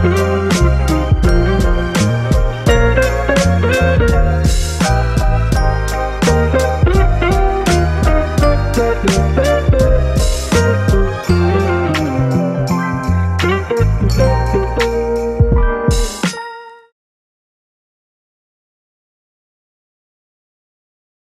Thank